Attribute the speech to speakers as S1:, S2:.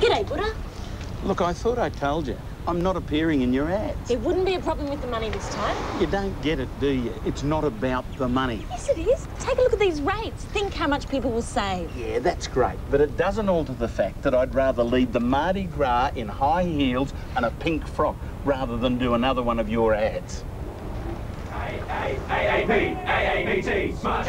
S1: G'day, Buddha.
S2: Look, I thought I told you. I'm not appearing in your ads.
S1: It wouldn't be a problem with the money this time.
S2: You don't get it, do you? It's not about the money.
S1: Yes, it is. Take a look at these rates. Think how much people will save.
S2: Yeah, that's great, but it doesn't alter the fact that I'd rather lead the Mardi Gras in high heels and a pink frock rather than do another one of your ads.
S3: A-A-A-A-P, A-A-P-T, Smart